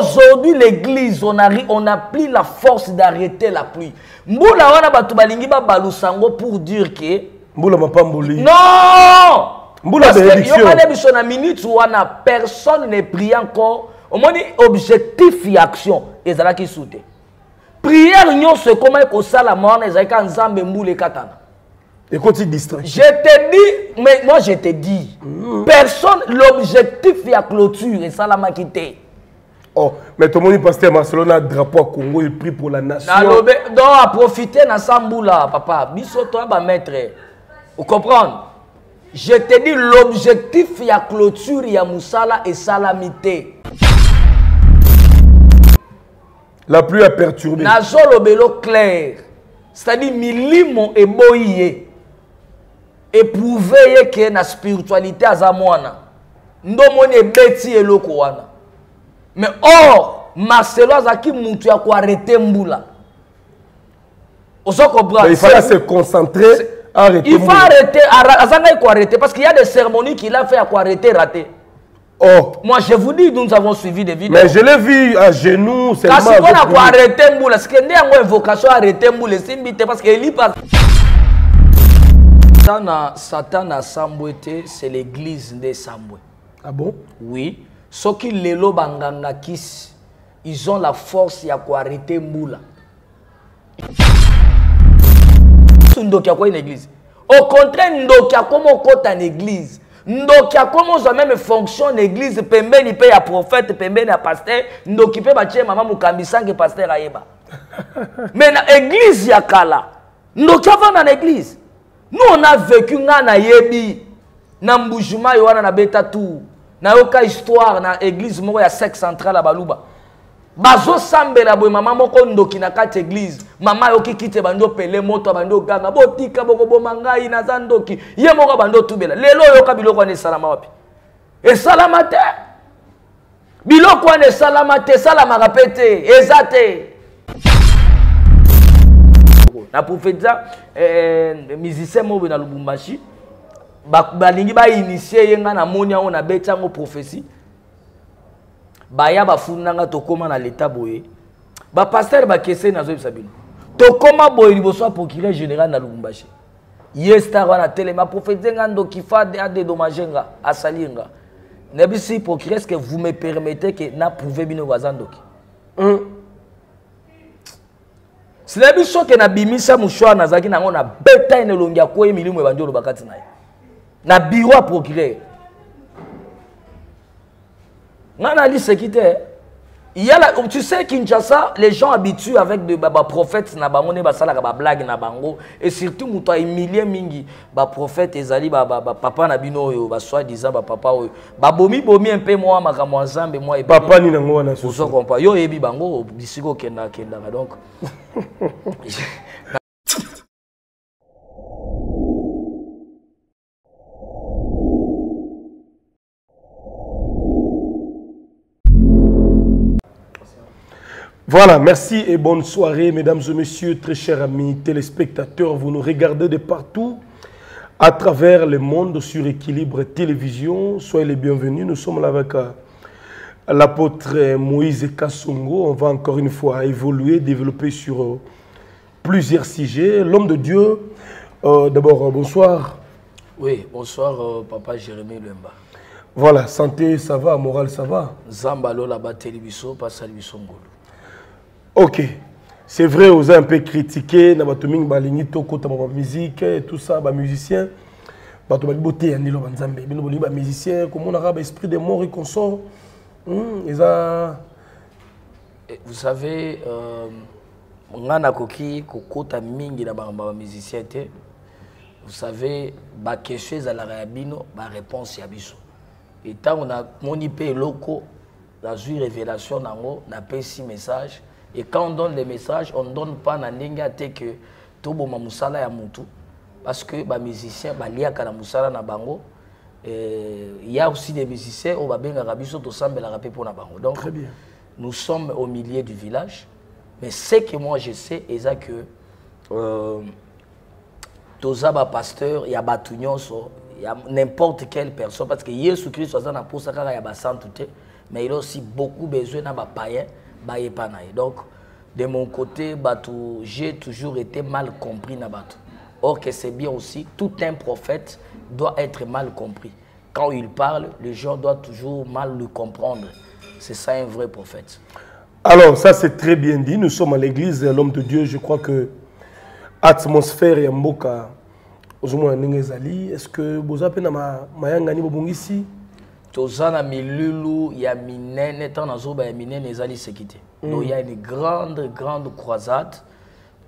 aujourd'hui l'église on a, on n'a plus la force d'arrêter la pluie mbula wana bato balingi babalusa yango pour dire que mbula mapamboli. Non! Mbula bénédiction. yokane biso na minute wana personne ne prie encore. Omoni objectif ya action ezalaki su te prière nyonso ekoma ekosalama wana ezalaki ka nzambe mbula ekatana. Ekoti distraction. Je te dis mais moi je te dis personne l'objectif ya clôture esalamaki te oh mais tomoni pasteur marcelo na drapeau ya congo il prie pour la nation. Donc aprofite na sa mbula papa. Biso toya bamaître ocomprendre je te dis l'objectif ya clôture ya mosala esalami te la pluie a perturbé. Nazolobelo clair. C'est-à-dire milimo eboyi ye éprouve ye ke na spiritualité aza mwana ndomoni ebeti eloko wana mais or marcelo azalaki mutu ya koarrete mbula. Ozo Mais comprendre il fallait se concentrer arrêter il faut arrêter azangai koarrêter parce qu'il y a des cérémonies qu'il a fait à koarrêter raté oh. Moi je vous dis nous avons suivi des vidéos. Mais je l'ai vu à genoux seulement kasi mpona avec lui. koarrete mbula sike nde yango invocation arrete mbula esimbi te parce que elipa satana satan asambwe te c'est l'église nde esambwe ah bon? Oui soki lelo banganga kisi ils ont la force ya koarrete mbula. Ndoki akoyi na église. Au contraire ndoki akoma okota na église. Ndoki akoma ozwa meme fonction na église pembeni mpe ya prophète pembeni ya paster ndoki mpe batie mama mokambi sange paster ayeba mais na église ya kala ndoki avanda na église. Nous on a vécu nga nayebi na mbujuma yo wana nabeta tour nayoka histoire na église moko ya sec central ya baluba. Bazosambela boye mama moko ndoki na kati église. Mama ayoki kite bandi opele moto abandi oganga botika bokoboma ngai naza ndoki. Ye moko abandi otubela. Lelo oyoka biloko wana esalama wapi? Esalama te! Biloko wana esalama te esalamaka mpe te eza te! Na profetisa eh, musicien moko boye na lubumbashi ba- balingi bainitie ye ngai namoni yango nabeti yango prophétie. Baya bafundanga tokóma na leta boye. Bapaster bakese nazoyebisa bino. Tokóma boye liboso ya procureur général na lubumbashi. Ye star wana telema aprofetize nga ndoki fa adedommage nga asali nga. Nayebisi procureur est ce que vous me permettez ke naprouve bino baza ndoki? Sinayebi soki nabimisa mouchoir nazalaki nango na beta ye na elongi akoye milimo ebandi oloba kati na ye na bureau ya procureur nga naliseki te Il y a la, tu sais Kinshasa, les gens habitués avec de ba, ba prophètes na bango ne basalaka ba blague na bango. Et surtout muto a humilié mingi. Ba prophète ezali ba, ba, ba papa na bino oyo ba soi disant ba papa oyo. Ba bomi bomi un peu moi makambo ya Nzambe moi ebele. papa nini yango wana Ozo susu comprend yo yebi bango bisiko okenda kendaka donc Voilà, merci et bonne soirée, mesdames et messieurs, très chers amis téléspectateurs. Vous nous regardez de partout à travers le monde sur Équilibre Télévision. Soyez les bienvenus. Nous sommes là avec euh, l'apôtre Moïse Kassongo. On va encore une fois évoluer, développer sur euh, plusieurs sujets. L'homme de Dieu, euh, d'abord, bonsoir. oui bonsoir euh, papa Jérémy Lemba Voilà, santé, ça va, morale, ça va? Bateli biso pasali biso ngolu Ok. C'est vrai, vous avez un peu critiqué, na bato mingi balingi tokota ba musique et tout ça, ba musicien. Bato bali boté ya ndelo banzambe, bino bolingi ba musicien, comment on a ba esprit de mort et consort. Hmm, eza Et vous savez euh, nga nakoki kokota mingi na te vous savez bakestion ezalaka ya bino baréponse ya biso e ntango namoni mpe eloko nazwi révélation nango napesi message et quand on donne les messages on ne donne pas na ndenge ate ke toboma mosala ya mutu parce que bamusicien baliaka na mosala na bango. Eh, il y a aussi des musiciens oyo babengaka biso tosambelaka mpe mpo na bango. Donc Très bien. nous sommes au milieu du village mais ce que moi je sais eza que euh, toza ya bato nyonso ya n'importe quelle personne parce que kristo aza na mposa kaka ya basantu te mais il a aussi beaucoup besoin na na ye donc de mon côté j'ai toujours été mal compris or que c'est bien aussi tout un prophète doit être mal compris. Quand il parle les gens doivent toujours mal le comprendre. C'est ça un vrai prophète. Alors, ça c'est très bien dit. Nous sommes à l'église, l'homme de Dieu. Je crois que atmosphère ya mboka ozomona ndenge ezali est ce que mpe na ma- mayangani bobongisi toza na milulu ya minene ntango nazoba ya minene ezali seki te. Donc ya une grande grande croisade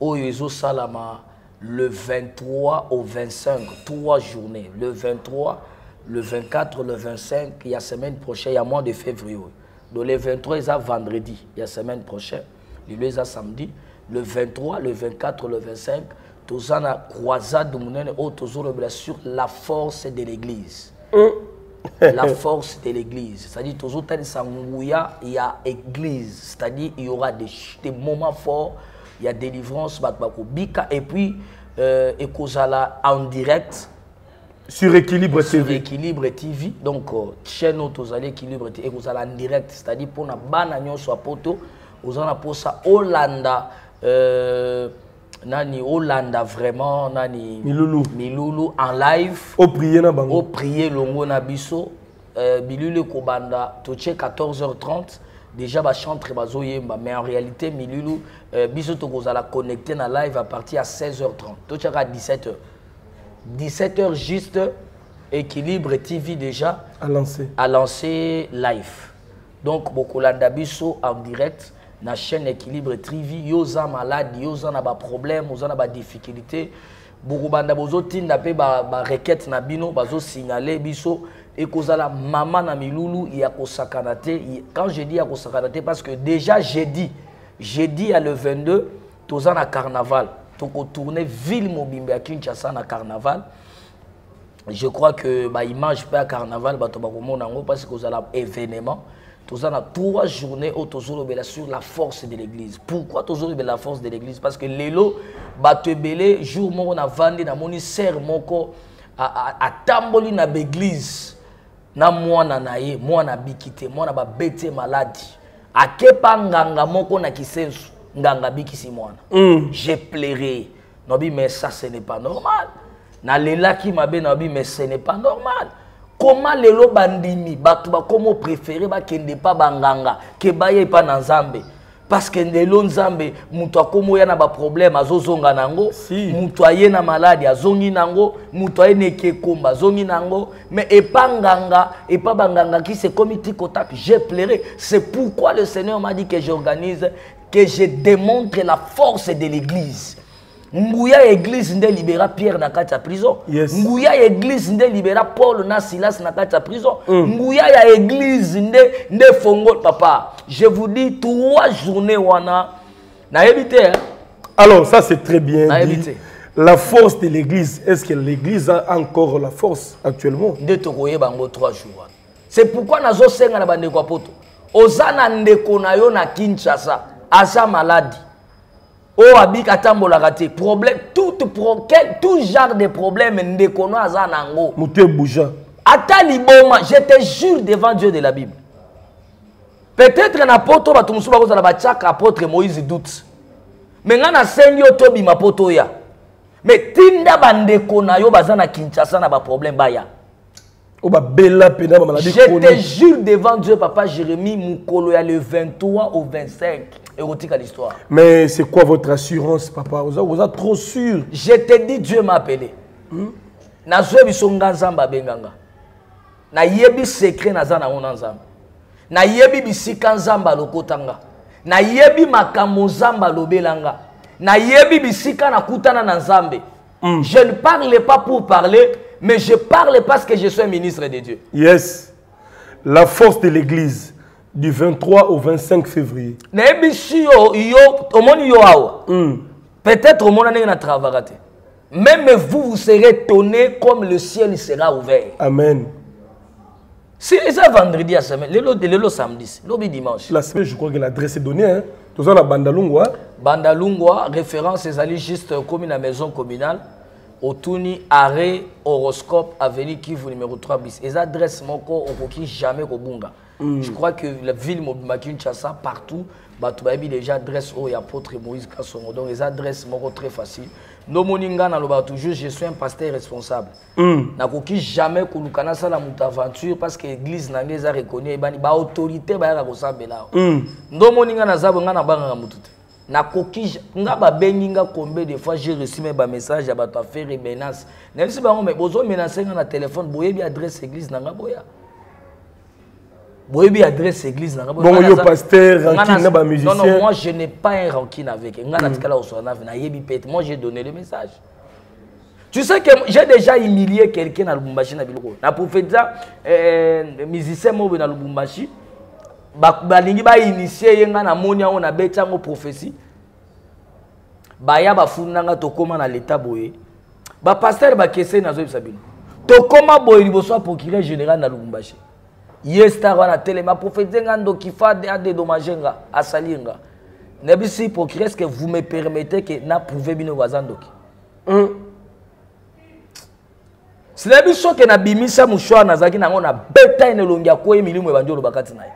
oyo ezosalama le 23 au 25 trois journées. Le 23 le 24 le 25 ya semaine prochaine ya mois de février oyo donc le 23 eza vendredi ya semaine prochaine. Lelo eza samedi. Le 23 le 24 le 25 toza na croisade monene oyo tozolobela sur la force de l'église la force de l'église. C'est-à-dire, toujours il y a église. C'est-à-dire, il y aura des, des moments forts, il y a délivrance, et puis, euh, et en direct sur équilibre sur TV. Équilibre TV. Donc, euh, chaîne où Tozala Équilibre TV, et en direct. C'est-à-dire, pour na bana nyonso a poto, pour ça, Hollanda, euh, nani, Hollanda vraiment, nani, Milulu. Milulu en live. o prier na bango. Prier longo na biso. Euh, ekobanda totie 14h30 déjà bachantre bazoyemba. Mais en réalité milulu euh, biso tokozala connecté na live à partir ya 16h30 totiaka 17h 17h juste équilibre tv déjà à lancer. a lancé live. Donc bokolanda biso en direct na chaîne équilibre trivi yo oza malade yo oza na baproblème oza bozotinda na bino bazosignale biso ekozala milulu ya quand je dis ya kosakana te parce que déjà jeudi jeudi ya le 22 toza na carnaval. Tokotourne ville mobimba ya kinshasa na carnaval je crois que carnaval bato kozala événement toza na trois journées tozolobela sur la force de l'église. Pourquoi tozolobela la force de l'église? Parce que lelo bato ebele jour moko navandi namoni ser moko a- a- atamboli na baeglise na mwana na ye mwana abiki te mwana babeti ye maladi. Akepa nganga moko na kisensu nganga abikisi mwana. Mm. j'ai pleuré. Nabi mais ça ce n'est pas normal. Nalelaki mabe nabi mais ce n'est pas normal comment lelo bandimi bato bakoma préféré bakende pa banganga ke baya epa na nzambe. Parce que lelo nzambe moto akoma oya na baproblème azozonga nango. Si. moto aye na maladi azongi nango. Moto aye na ekekomba azongi nango. Mais epa nganga epa banganga qui se komi tikotapi j'ai pleuré. C'est pourquoi le seigneur m'a dit que j'organise que je démontre la force de l'église nguya ya église nde libéra pierre na kati ya prison. Yes. nguya ya église nde libéra paul na silas na kati ya prison. Nguya ya église nde nde fongo papa je vous dis trois journées wana. Nayebi te hein? alors ça c'est très bien Na dit évité. la force de l'église est ce que l'église a encore la force actuellement? Nde tokoyeba yango trois jours c'est pourquoi nazosenga na bandeko ya poto. Oza na ndeko na yo na kinshasa. Aza maladi oyo abiki atambolaka te. Problème tout, pro, quel, tout genre de problème ndeko aza nango. Moto ebouja. Ata liboma je te jure devant dieu de la bible. Peut-être na poto bato mosusu bakozala batiaka apôtre moïse doute. Me ngai nasengi yo tobima poto oya me tinda bandeko na yo baza na kinshasa na baproblème baya oyo babela mpena bamaladi Je te jure devant Dieu, papa Jérémie, Moukolo, il y a le 23 au 25. Érotique à l'histoire. mais c'est quoi votre assurance papa? Oza oza trop sûr Je te dis, Dieu m'a appelé. Nazwe biso nga nzambe abenganga. Nayebi secret naza nango na nzambe. Nayebi bisika nzambe alokotanga. Nayebi makambo nzambe alobelanga. Nayebi bisika nakutana na nzambe. Je ne parle pas pour parler, mais je parle parce que je suis ministre de Dieu. yes. La force de l'église du 23 au 25 février. Mm. peut-être te même vous vous serez étonné comme le ciel sera ouvert. Amen. Si eza vendredi ya semaine lelo lelo samedi lobi dimanche. La semaine je crois que l'adresse est donnée hein. toza na bandalungwa. Bandalungwa référence ezali juste komi na maison communale otuni arrêt horoscope avenue kivu numéro 3 bis. Eza adresse moko okoki jamais kobunga je crois que la ville mobima kinshasa partout bato bayebi déjà adresse oyo apôtre moïse kasongo donc eza adresse moko très facile ndomoni ngai nalobaka toujours je suis un pasteur responsable. Nakoki jamais koluka nasala moto aventure parce que église na ngai eza reconnu ebani baautorité bayaka kosambela awa ndomoni ngai naza bo ngai nabangaka motu te nakoki nga babengi nga combien de fois j'ai reçu me bamessage ya bato affaire menace nayebisi bango me bozomenace nga na telefone boyebi adresse église na nga boya. Boyebi adresse église na nga boya. Yo pasteur, naza- na bamusicien. non non moi je n'ai pas un rancune avec. Nga natikala kosala na nayebi pete moi j'ai donné le message. Tu sais que j'ai déjà humilié quelqu'un na lubumbashi na biloko. Na prophétisa euh, musicien moko boye na lubumbashi. ba- balingi bainitie ye nga namoni yango nabeti yango prophétie. Baya bafunda nga tokóma na leta boye. Bapaster bakese nazoyebisa bino. Tokóma boye liboso ya procureur général na lubumbashi. Ye star wana telema prophétise nga ndoki fa adedommage nga asali nga. Nayebisi procureur est ce que vous me permettez que naprouve bino baza ndoki? Sinayebi soki nabimisa mushwar nazalaki nango na beta ye na elongi akoye milimo ebandi oloba kati na ye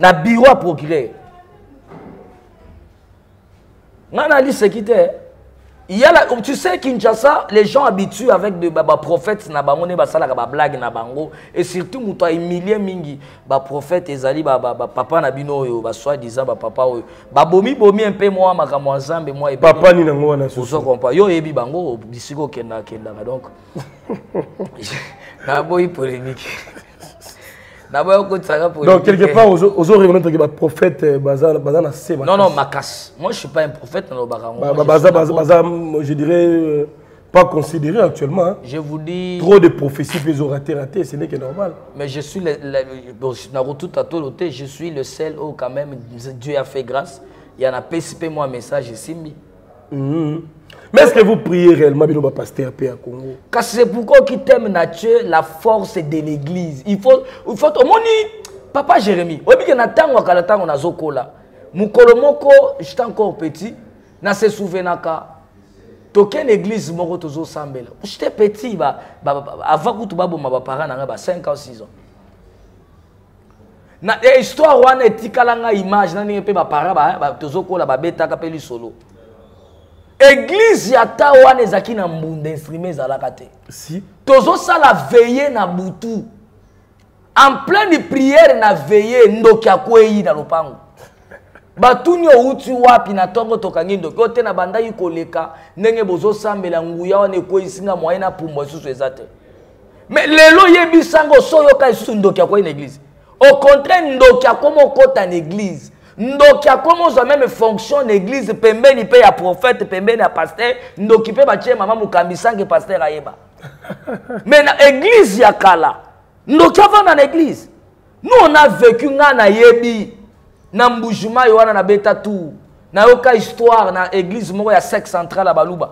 na biro ya procureur. Nga naliseki te yala tu sais kinshasa les gens habitués avec de baprophète na bango nde basalaka bablage na bango. Et surtout moto ahumilie mingi. Baprophète ezali bapapa na bino oyo basoi-disant bapapa oyo. Babomibomi mpe mwa makambo ya nzambe mwa papa nini yango wana susu. Ozo comprend yo oyebi bango bisika okenda akendaka donc. Naboyi polémique donc quelque part ozo- ozo reconnaître que baprophète euh, baza baza non non makasi moi je suis pas un prophète suis baza un baza je dirais euh, pas considéré actuellement hein. je vous dis trop de prophéties ils ont raté raté ce n'est que normal. Mais je suis le, je suis le seul où quand même Dieu a fait grâce. Il y en a PCP moi un message ici. Mais est-ce que vous priez réellement bino bapasteur pe ya congo? Kasi c'est pourquoi qui t'aime Dieu la force de l'église. Il faut il faut omoni papa Jérémie. Oyebi ke na tango ya kala tango nazokola. Mukolo moko j'étais encore petit na se souvenaka tokende église moko tozosambela. J'étais petit ba, ba, ba, avant kutu baboma baparent na nga ba 5 ans 6 ans. na eh, histoire image na babetaka mpe lisolo eglize ya ta wana ezalaki na mbunda instrument ezalaka te. Si. Tozosala veye na butu. En pleine priere na veye ndoki akwei na lopango. Batuni outi wapi na ntongo tokangi ndoki. Oyo te na bandaki koleka ndenge bozosambela nguya wana ekweyisinga mwaye na pumbwa lisusu eza te. Me lelo oyebisanga oso oyoka lisusu ndoki akwei na eglize au contraire ndoki akoma okota na eglize ndoki akoma ozwa meme fonction na eglize pembeni mpe ya prophète pembeni ya paster ndoki mpe batie mama mokambisange paster ayeba. Mais na église ya kala ndoki avanda na église nous on a vécu nga nayebi na mbujuma yo wana nabeta tour. Nayoka histoire na église moko ya sec central ya baluba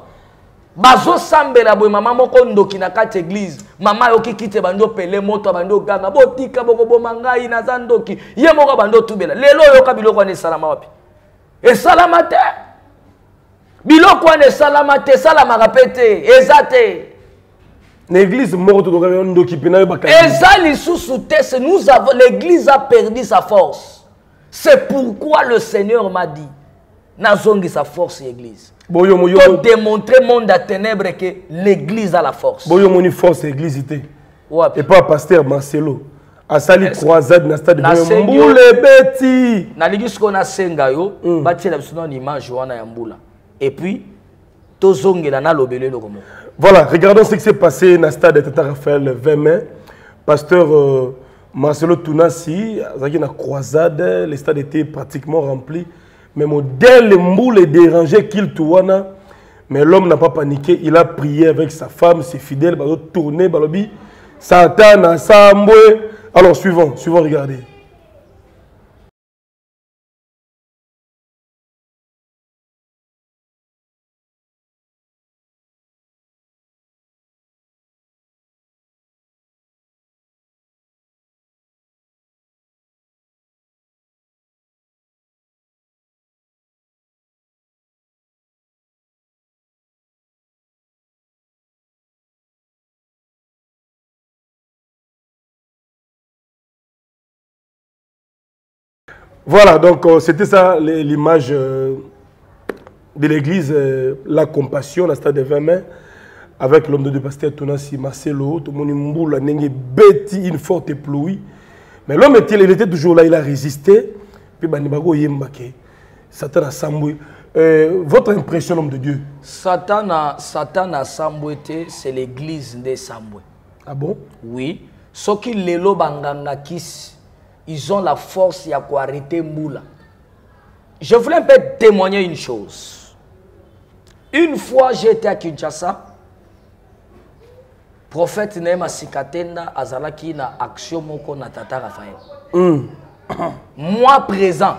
bazosambela boye mama moko ndoki na kati église mama ayoki kiti bandi opele moto bandi oganga botika bokoboma ngai naza ndoki. Ye moko bandi otubela. Lelo oyoka biloko wana esalama wapi? Esalama te! Biloko wana esalama te esalamaka mpe te. Eza te! Na église moko tokokaka ndoki eza lisusu te c'est nous avons l'église a perdu sa force. C'est pourquoi le seigneur m'a dit nazongisa force église pour démontrer monde à ténèbres que l'église a la force. Boyo moni force ya église wapi epa pasteur marcelo. Asali croisade na stade Nasengi yo- mbula ebeti nalingi sikoyo nasenga yo batiela biso nano image wana ya mbula. Et puis tozongela nalobela eloko moko Voilà, regardons ce qui s'est passé le stade de Tata Raphaël le 20 mai. Pasteur euh, Marcelo Tounassi, avec une croisade, le stade était pratiquement rempli. Mais mon dès le moule dérangé qu'il tourne. Mais l'homme n'a pas paniqué, il a prié avec sa femme, ses fidèles, a tourné, balobi, Satan, Sambwe. Alors, suivons, suivons, regardez. Voilà, donc euh, c'était ça l'image euh, de l'église, euh, la compassion, la stade de 20 mai, avec l'homme de Dieu, pasteur Tonasi Marcelo, tout le monde n'engue bêti une forte pluie. Mais l'homme était, il était toujours là, il a résisté. Puis Satan a samboué. Votre impression, l'homme de Dieu? Satan a, Satan a Samboué, c'est l'église de Samboué. Ah bon? Oui. Ceux qui lelo banganga kisi, ils ont la force ya arrêter Moula. Je voulais un peu témoigner une chose. Une fois j'étais à Kinshasa, prophète Neema Sikatenda azalaki na action moko na Tata Raphaël. Hum. Moi présent.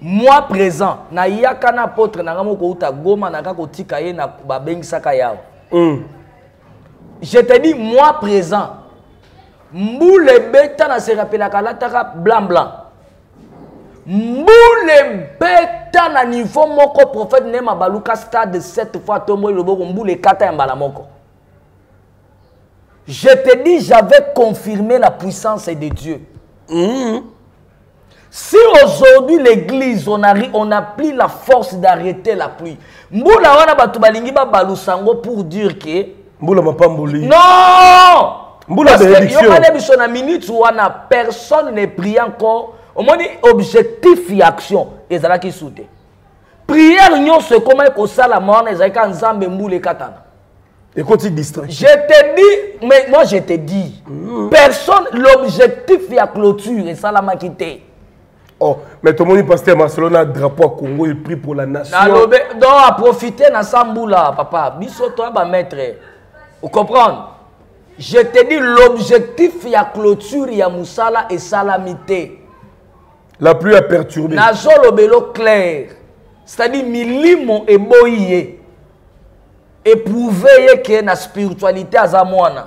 Moi présent. Na yaka na apôtre na ngamo ko uta goma na ka kotika ye na babengisaka yawo. Hum. Je te dis, moi présent, Mboule beta na se rappelaka alataka blanc blanc. Mboule beta na niveau moko prophète Nema baluka stade sept fois tombo loboko mboule kata ya mbala moko. Je te dis, j'avais confirmé la puissance de Dieu. Hum. Si aujourd'hui l'église, on a, on a pris la force d'arrêter la pluie, Mboula wana batu balingi ba balusango pour dire que Mboula Mapamboli. Non Que bénédiction. yokane biso na minute wana personne ne prie encore. Omoni objectif ya action. Ezalaki su te prière nyonso ekomaki kosalama wana ezalaki ka nzambe mbula ekatana Et quand il distrait. je te dis mais moi je te dis personne l'objectif ya clôture esalamaki te Oh, mais tout le monde, pasteur Marcelo, a un drapeau à Congo, il prie pour la nation. nalobe donc aprofite na sa mbula papa. Biso toya bamaître ocomprendre je te dis l'objectif ya clôture ya mosala esalami te La pluie a perturbé. nazolobelo clair. C'est-à-dire milimo eboyi ye eprouve ye ke na spiritualité aza mwana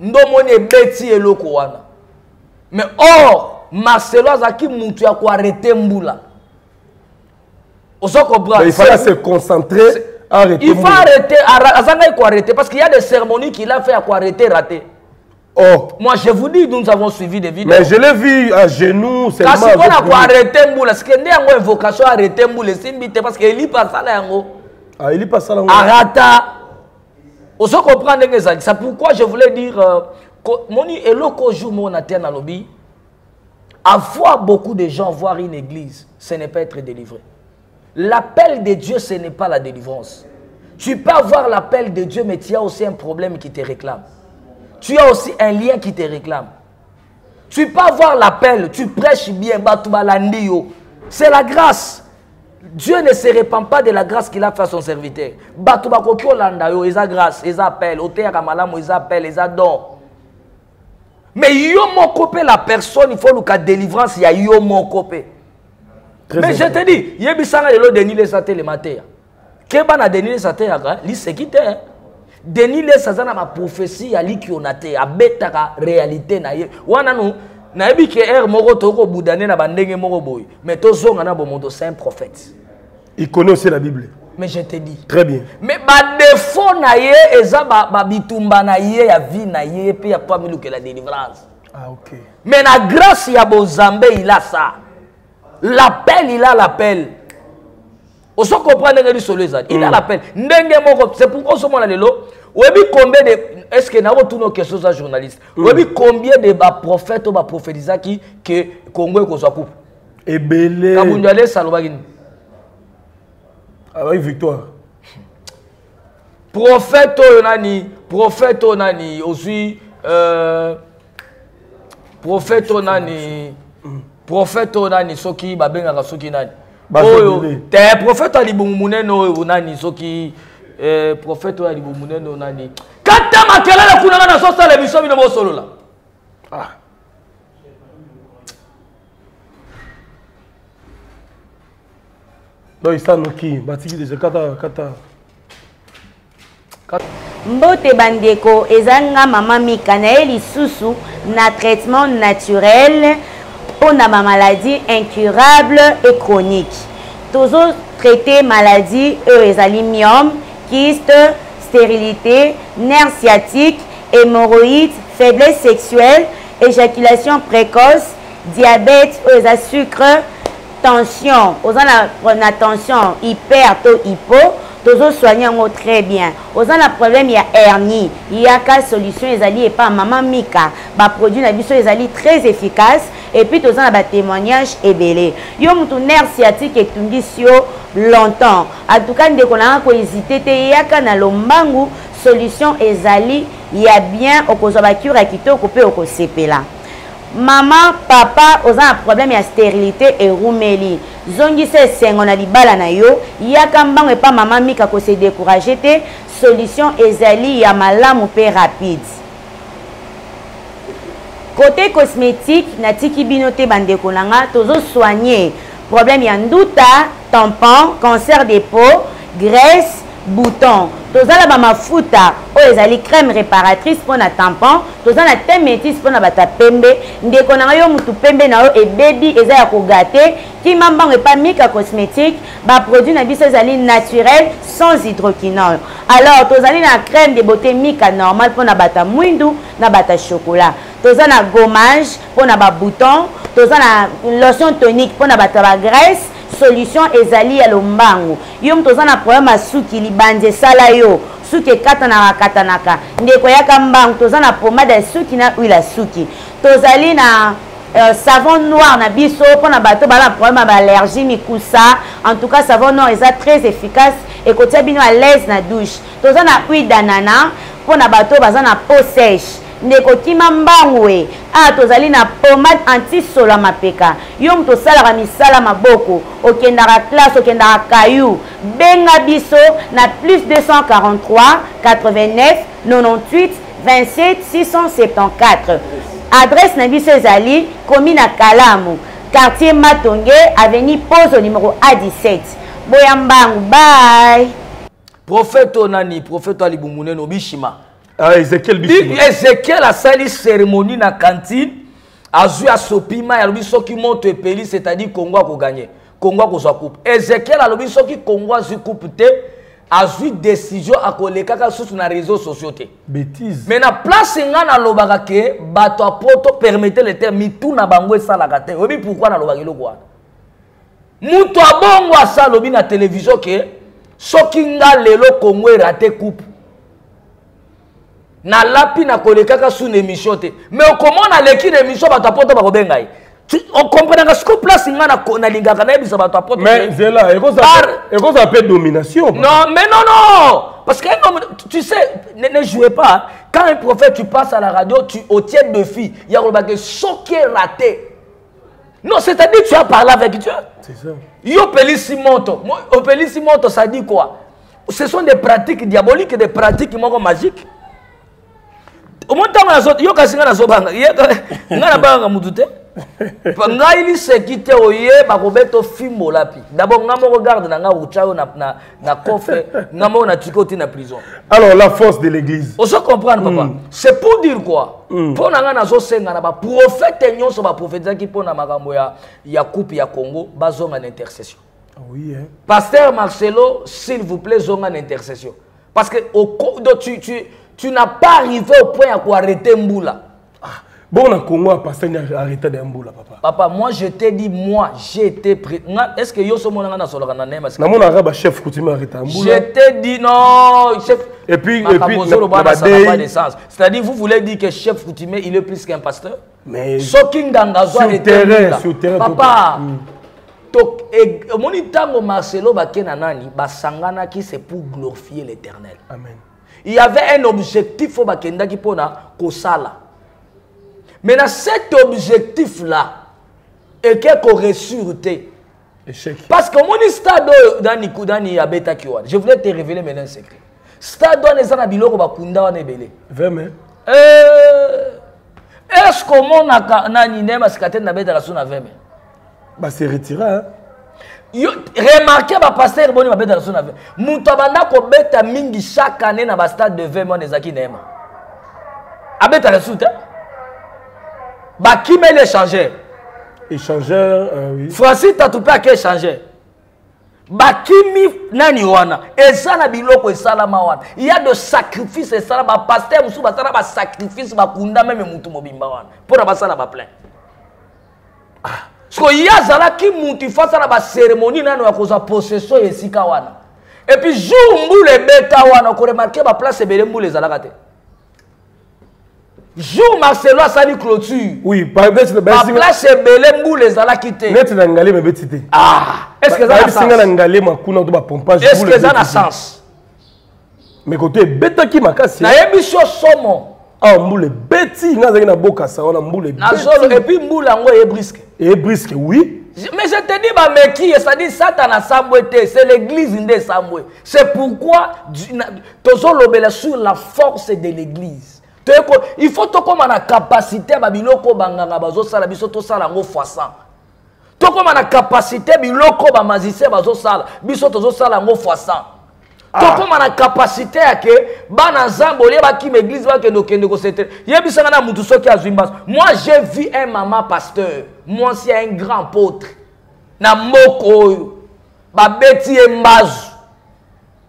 ndomoni ebeti eloko wana mais or marcelo azalaki mutu ya koarrete mbula il fallait se concentrer, arrêter. il faut Mboula. arrêter ara- azangai koarrêter parce qu'il y a des cérémonies qu'il a fait à koarrêter raté Oh, moi je vous dis nous avons suivi des vidéos mais je l'ai vu à genoux, seulement. kasi mpona avec lui. koarrete mbula sike nde yango invocation arrete mbula esimbi te parce que elipa asala yango Ah, il est passé là. arata ozo comprendre ndenge ezali c'est pourquoi je voulais dire moni eloko jour moko na te nalobi avoir beaucoup de gens voir une église ce n'est pas être délivré l'appel de Dieu ce n'est pas la délivrance tu peux avoir l'appel de Dieu mais tu as aussi un problème qui te réclame tu as aussi un lien qui te réclame tu peux avoir l'appel, tu prêches bien, c'est la grâce. Dieu ne se répand pas de la grâce qu'il a fait à son serviteur. Batou bakoki olanda yo, eza grâce, eza appel, oteyaka malamu, don. Mais yo la personne, il faut luka délivrance, ya yo. Très Mais je te dis, yebisanga lelo Denis Lesa te le matin. Keba na Denis Lesa te yaka, li seki te. hein. Denis Lesa aza na ma prophétie ya liki ona te, abetaka réalité na ye. Wana nu nayebi ke ere moko tokobudane na bandenge moko boye. Mais tozonga na bomoto un prophète. Il connaît aussi la Bible. Mais je te dis. Très bien. Mais badefo na ye eza ba- na ye ya vie na ye ya po amilukela délivrance. Ah, ok. Mais la grâce ya bozambe il a ça. L'appel il a l'appel. Oso comprendre ndenge lisolo ezali. Il a l'appel. Ndenge moko c'est pourquoi osomona lelo oyebi combien de est-ce que nabo tuna question za journaliste? Oyebi combien de ba prophètes ou ba prophétisaki que Congo ekozwa coupe? Ebele. Kabundu ale salobaki nini? Avec victoire. prophète oyo nani? Prophète oyo nani? Ozwi euh, prophète oyo nani? Prophète oyo nani soki babengaka soki nani oyo te prophète ya libumu monene oyo nani soki eh, prophète oyo ya libumu monene oyo nani kata makelele kuna nga nazosala emission bino bosolola Ah. S'en qui Batiki de Kata. Kata. mbote bandeko eza nga mama mika na ye lisusu na traitement naturel mpona bamaladi incurable et chronique. Tozotraite maladi oyo ezali myome kyste stérilité nerf sciatique hémoroïde faiblesse sexuelle éjaculation précoce diabète oyo eza sucre tension oza na, na tension hyper to hypo tozosoigne yango très bien. Oza na problème ya hernie. Yaka solution ezali epa mama mika. Baproduit na biso ezali très efficace. Epuis toza na batémoignage ebele. Yo mutu nerf sciatique etungisi yo longtemps. Atuka ndeko nanga kohésite te yaka na lombangu solution ezali ya bien okozwa bacure ya kitoko mpe okosepela. Mama papa oza na problème ya stérilité erumeli zongisa esengo na libala na yo. Yaka mbango epa mama mika kose décourage te. Solution ezali ya malamu mpe rapide. Côté cosmétique natiki bino te bandeko na nga tozosoigne problème ya nduta tampon cancer de peau graisse bouton. Toza na bamafuta oyo ezali crème réparatrice mpo na tampon. Toza na te métis mpo na bato ya pembe. Ndeko na ngai yo motu pembe na yo ebebi eza ya kogate. Kima mbango epa mika cosmétique. Baproduit na biso ezali naturel sans hydroquinol alors tozali na crème de beauté mika normal mpo na bato ya mwindu na bato ya chocolat. Toza na gommage mpo na babouton toza na lotion tonique mpo na bato ya bagraisse solution ezali ya lombangu. Yo moto oza na problème ya suki libandi esala yo. Suki ekatanaka katanaka ndeko yaka mbangu toza na pomade ya suki na huile ya suki. Tozali na Uh, savon noir na biso mpona bato bala na problème ya baallergie mikusa. En tout cas savon noir eza très efficace. Ekotia bino à l'aise na douche. Toza na huile d'anana mpona bato baza na peau sèche ndeko kima mbangu e awa tozali na pomade antisolo ya mapeka. Yo moto osalaka misala maboko. Okendaka classe okendaka kayu benga biso na plus 243 89 98 27 674 adresse na biso ezali komi na kalamu quartier matonge avenue pose numéro a17 boya mbangu bye. Prophète oyo nani prophète oyo alibumu nene obishima Ah, Ezekiel Bishima. ezekiel asali cérémonie na cantine. Azwi asopima alobi soki moto epeli c'est-à-dire kongo akoganye kongo akozwa coupe. Ezekiel alobi soki kongo azwi coupe te azwi décision akolekaka susu na réseau sociaux te. Bêtise. mais na place nga nalobaka ke bato ya poto permete le terme mitu na bango esalaka te. Oyebi pourkui nalobaka eloko wana? Moto abongo asa alobi na télévision ke soki nga lelo kongo erate coupe nalapi nakolekaka su na émission te mais okomona leki na émission bato ya poto bakobenga ye okomprenaka siko place nga nalingaka nayebisa bato ya ça appelle domination. Non, mais non, non Parce que tu- sais, ne, ne jouez pas. Quand un prophète, tu passes à la radio, tu au tiers de fille, il y a un ce qui est raté. Non, c'est-à-dire que tu as parlé avec Dieu. C'est ça. Yo pelissimoto. Moi, au pelissimoto, ça dit quoi? Ce sont des pratiques diaboliques et des pratiques magiques. Omoi ntango nazo yoka singa nazobanga. Ye nga nabangaka mutu te. Pa ngai liseki te oyeba kobeta ofimbola pi dabord nga moko garde na nga utya oyo na, na, na coffre nga moko natiki oti na prison. Alors, la force de l'église. ozo comprendre papa. C'est pour dire quoi? Mpo na ngai nazosenga na baprofete nyonso baprofetizaki mpo na makambo ya, ya coupe ya congo bazonga na intercession. Ah oui, hein. Pasteur Marcelo, s'il vous plaît, zonga une intercession. Parce que au, tu, tu, tu n'as pas arrivé au point à quoi arrêter Mboula. Bon, na Congo, a passé à arrêter là, papa. Papa, moi je t'ai dit, moi pris. Nga- Est-ce que yo somo nanga na solo kana nema Na mon arabe, chef coutumier arrêté un bout Je t'ai dit non, chef. Et puis, et puis, ça n'a pas de sens. C'est-à-dire, vous voulez dire que chef coutumier, il est plus qu'un pasteur? Mais soki nganga zo Sur arrêter terrain, Mboula. sur terrain, papa e- omoni ntango marcelo bake na nani basanganaki c'est pour glorifier l'éternel Amen. Il y avait un objectif oyo bakendaki mpona kosala mais na cet objectif là eke koresure te Échec. parce que omoni stade nani nani abetaki wana je voulais te révéler maintenant un secret stade wana eza na biloko bakunda wana ebele Vraiment. Eh, est ce que omonaka nani nde masika te nabetaka so na veme? Bah, c'est retiré, hein. Yo- remarke bapaster boni babetaka so na veme moto abanda kobeta mingi chaque année na bastade de veme wana ezalaki neema. Abetaka su te bakimeli échangeur Échangeur, euh, oui. francis tatu mpe ake échangeur bakimi nani wana? Eza na biloko esalama wana. Ya de sacrifice esala bapaster mosusu basala basacrifice bakunda meme mutu mobimba wana. Mpona basala baplein parceke ye azalaki mutu ifo asala bacérémonie nano ya kozwa possession ya esika wana. Epuis jour mbula ebeta wana okoremarke baplace ebele mbula ezalaka te jour marcelo asali clôture. Oui baplace ebele mbula ezalaki te neti na ngalema ebeti te ah eza na ngalema kuna to bapompage eza na sens? Mais koto ebetaki makasi nayebi so somo awa mbula ebeti nga azalaki na bokasa wana mbula nazolo epuis mbula yango eyebriske ebriske oui Mais je te dis, mais qui est, c'est-à-dire Satan a saboué, c'est l'église. C'est pourquoi, tu sur la force de l'église. Il faut que comme la capacité, bah, biloko banganga bazo sala biso to sala ngo fois 100. To comme la capacité biloko ba mazise bazo sala biso to sala ngo fois 100. Tokóma na kapasité yake bana nzambe olie bakima église bakende okende kosete. Yebisanga na mutu soki azwi mbaso. Moi j'ai vu un mama pasteur. Mwasi ya un grand apôtre. Na mboka oyo. Babeti ye mbazu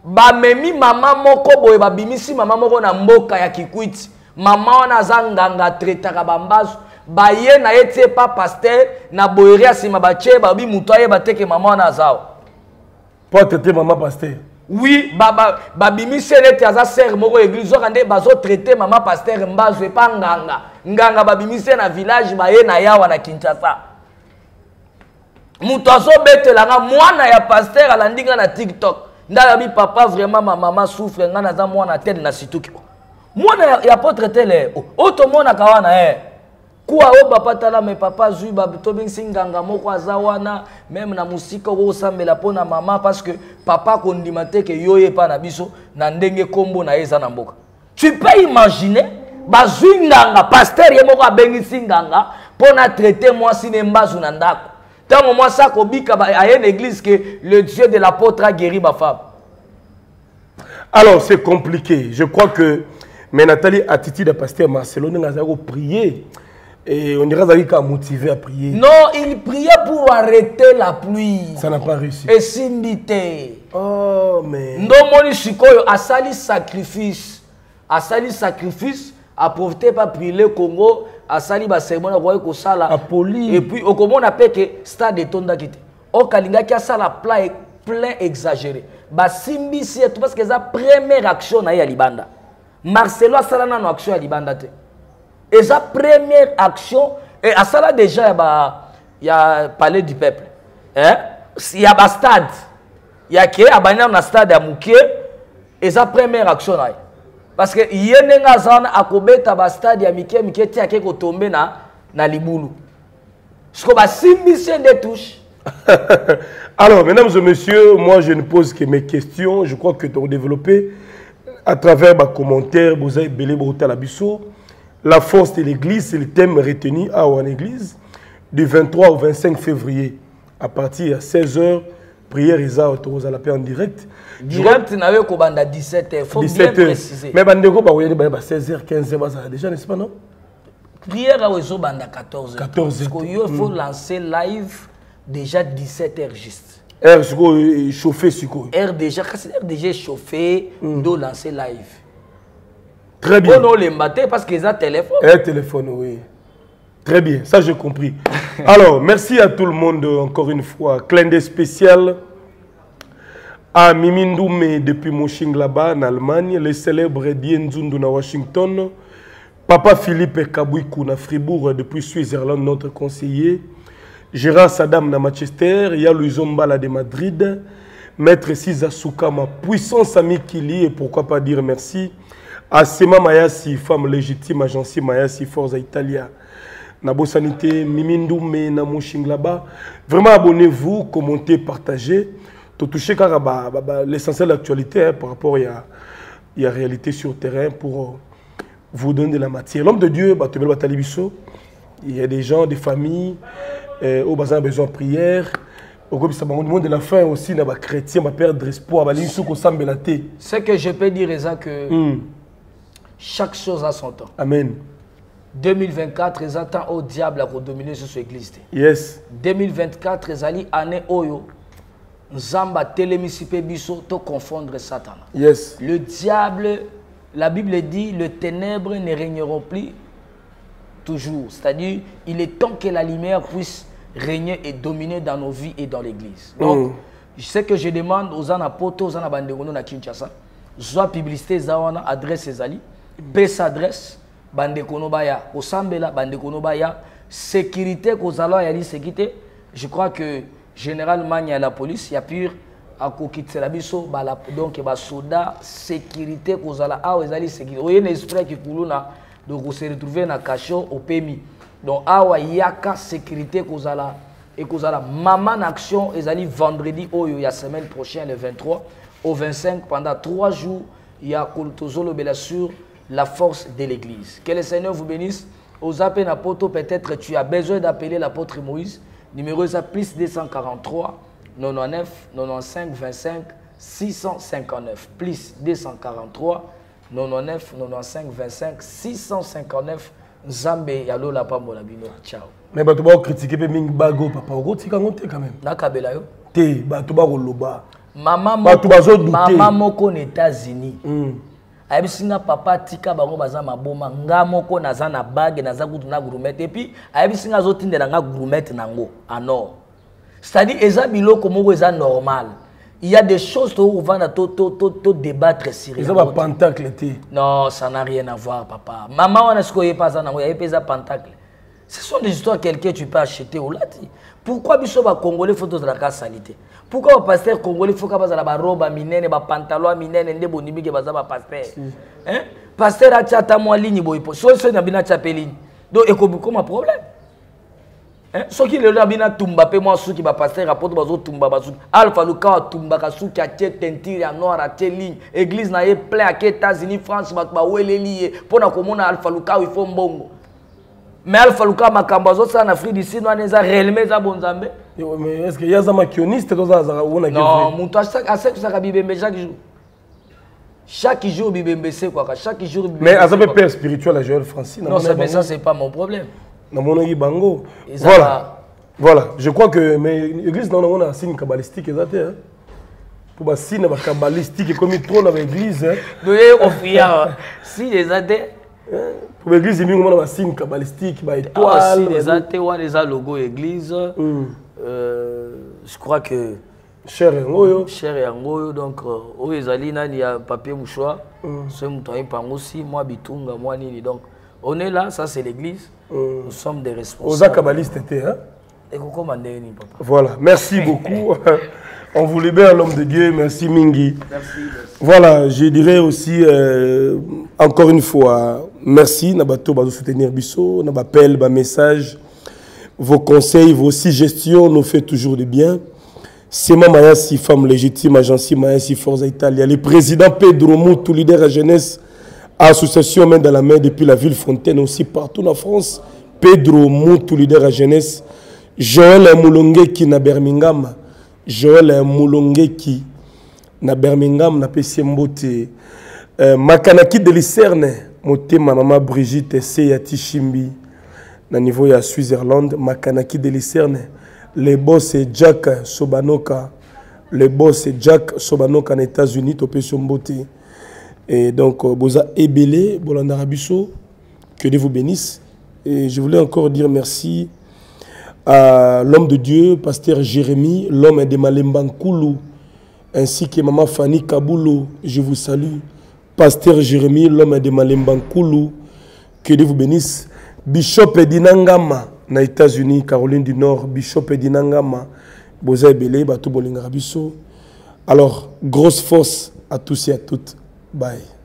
bamemi mama moko boye babimisi mama moko na mboka ya kikwiti mama wana aza nganga atretaka bambazu baye na ye ti epa paster na boyeri ya nsima batie babi moto ayeba teke mama wana aza awa. Po atete mama paster oui babimisi ye neti aza sere moko église oka nde bazotraite mama paster mbazo epa nganga nganga babimisi ye na village baye na yawa na kinshasa. Moto azobetelanga mwana ya paster alandi nga na tiktok. Nde alobi papa vraiment mamama souffre nga naza mwana tele na situki. Mwana ya, potre tele oyo tomonaka wana e kuwa oyo papa tala me papa azwi tobengisi nganga moko aza wana meme na mosika oko osambela mpo na mama parce que papa akondima te ke yo na biso na ndenge nkombo na eza tu peux imaginer bazwi nganga paster ye moko abengisi nganga mpo na traite mwasi ne mbazu na ndako. Ntango mwasi église ke le dieu de l'apôtre a guéri bafemme alors c'est compliqué. Je crois que mais nathalie attitude ya paster marcelo ndenge azalaki koprier et on dirait azalaki ka motivé à prier. Non il priait pour arrêter la pluie. Ça n'a pas réussi. Esimbi te oh mais ndomoni sikoyo asali sacrifice. Asali sacrifice. Aprofite pa prile congo. Asali baseremoni akoki kosala Apoli. epuis okomona mpe ke stade etondaki te okalingaki asala pla plein exagéré. Basimbisi ye to parce que eza première action ya libanda. Marcelo asala nano action ya libanda te eza première action e asala déjà ya, ba, ya palais du peuple eh? ya bastade yake abandi nano na stade ya moke eza première action ye parce que ye ndenge aza wana akobeta bastade ya mike mike te ake kotombe na, na libulu siko basimbisi ye nde touche Alors, mesdames et messieurs, moi je ne pose que mes questions. Je crois que tu as développé à travers mes commentaires, vous avez belé la bisso. La force de l'église, c'est le thème retenu à en église du 23 au 25 février à partir de 16h. Prière Isa autour à la paix en direct. direct na yo ekobanda 17 heures. Faut bien 17h. préciser. Mais bandeko ba oyeli ba 16h 15h bazala déjà n'est-ce pas non? Prière awa ezobanda 14 heures. 14 parce que yo il faut lancer live déjà 17 heures juste. R siko chauffé siko. heure déjà kasi heure déjà échauffé ndo lancer live Très bien. mpona olemba te parce que eza téléphone Un téléphone, oui. Très bien, ça j'ai compris. Alors, merci à tout le monde encore une fois. Clin d'œil spécial à Mimindoume depuis Mönchengladbach en Allemagne, le célèbre Dien Zundu à Washington, Papa Philippe Kabouikou na Fribourg depuis Suisse-Irlande, notre conseiller, Gérard Saddam na Manchester, Mbala de Madrid, Maître Siza Soukama, puissance ami Kili, et pourquoi pas dire merci à Sema Mayasi, femme légitime, agence Mayasi, Forza Italia. Nabo Sanité, Mimindoume, na Mönchengladbach. Vraiment, abonnez-vous, commentez, partagez. Tout toucher car bah, bah, bah, l'essentiel de l'actualité hein, par rapport à la réalité sur le terrain pour euh, vous donner de la matière. L'homme de Dieu, il y a des gens, des familles, euh, au besoin besoin de prière. Au monde de la fin aussi, na ba chrétien, va perdre espoir, semble la tête. ce que je peux dire eza que Hmm. Chaque chose a son temps Amen. 2024 eza temps oyo diable akodomine lisusu église te Yes. 2024 ezali année oyo nzambe atelemisi mpe biso toconfondre satana Yes. le diable la bible dit le ténèbre ne régneront plus toujours c'est-à-dire il est temps que la lumière puisse régner et dominer dans nos vies et dans l'église. Donc, je sais que je demande aux gens à Poto, aux gens à Bandegono, à Kinshasa, soit publicité, zawana, adresse ezali, pesa adresse, Bandekono baya, Osambela, Bandekono baya, sécurité, kozala yali sécurité. Je crois que généralement, il y a la police, il y a pure, akokitela biso bala donc basoda sécurité kozala awa ezali sécurité. Oye na esprit kikuluna donc se retrouver na cachot opemi donc awa yaka sécurité kozala ekozala mama na action ezali vendredi oyo ya semaine prochaine le 23 au 25 pendant trois jours ya tozolobela sur la force de l'église. Que le seigneur vous bénisse. Aux appels poto peut-être tu as besoin d'appeler l'apôtre moïse. Numéro plus 243 99 95 25 659 plus 243 99 95 25 659 nzambe ya lola pambola bino. Ciao. Mais bato bakocritique mpe mingi bago papa okotika yango te quand même. Nakabela yo. Te bato bakoloba mama Bato bazodute. mama moko na états-unis. Mm. Ayebisi nga papa atika bango baza maboma nga moko naza na bage naza kutu na gourmete epuis ayebisi nga azotindela nga gourmete nango anor c'est-à-dire eza biloko moko eza normal il y a des choses tokovanda to, to, to, to débattre sur eza yango te. bapentacle te Non, ça n'a rien à voir, papa. Maman, on a ce qu'on y passe, on a pas pentacle. Ce sont des histoires quelqu'un tu peux acheter au lati. pourquoi biso bacongolais fo tozalaka salite pourquoi bapaster congolais foka bazala baroba minene bapantalon minene nde bonimike baza bapaster paster atya ata mwa ligne boye po. Soso na bino atya mpe ligne. Do ekobikoma problème. Soki lelo na bino atumba mpe mwa suki bapaster apoto bazotumba basuki alpha luka atumbaka suki atie tentire ya noir atie ligne. Église na ye plein ake états-unis france bato baweleli ye. Mpo na komona alpha luka ifo mbongo. Mais alpha luka makambo azosala na afrique du sud wana eza réellement eza bonzambe. Que ye aza makioniste to aza azaka wonaki non moto asekwisaka bibembe chaque jour. Chaque jour bibembe esekwaka chaque jour mais aza mpe père spirituel ya joel francis non ça, mais ça c'est pas mon problème. Namonaki bango. Voilà. voilà. Je crois que mais église na nango na signe kabbalistique eza te hein. po basigne bakabbalistique ekomi trop na baéglise hein. doye kofiya si eza te po baéglise mingi omona basigne kabbalistique awa baétoile si eza te wana eza logo église. Euh, je crois que cher yango oyo cher yango oyo donc euh, oyo ezali nani ya papier mouchoir? So moto ayepango si mwa bitunga mwa nini. Donc on est là ça c'est l'église. Nous sommes des oza responsables kabbaliste te hein? ekokoma ndenge nini papa. Voilà, merci beaucoup. On vous libère, l'homme de Dieu. Merci Mingi. Voilà, je dirais aussi euh, encore une fois, merci Nabato de soutenir Bisso, Nabapel, bas message, vos conseils, vos suggestions nous fait toujours du bien. C'est Maya si femme légitime, agence Maya si Forza Italia, le président Pedro Moutou, leader à jeunesse, association main dans la main depuis la ville Fontaine, aussi partout en France. Pedro Moutou, leader à jeunesse. Joël Moulongeki na Birmingham. Joël Moulongeki na Birmingham na pesi mbote. Euh, de Lucerne, motema mama Brigitte Seya Tishimbi na niveau ya Switzerland, makanaki de Lucerne. Le boss Jack Sobanoka. Le boss Jack Sobanoka aux États-Unis, topesi mbote. Et donc, euh, Boza Ebele, Bolanda Rabiso, que Dieu vous bénisse. Et je voulais encore dire merci à l'homme de Dieu, pasteur Jérémie, l'homme de Malemba ainsi que maman Fanny Kaboulou, je vous salue. Pasteur Jérémie, l'homme de Malemba Nkulu, que Dieu vous bénisse. Bishop Edinangama, na États-Unis, Caroline du Nord, Bishop Edinangama, Boza Ebele, Batou Bolinga Rabiso. Alors, grosse force à tous et à toutes. Bye.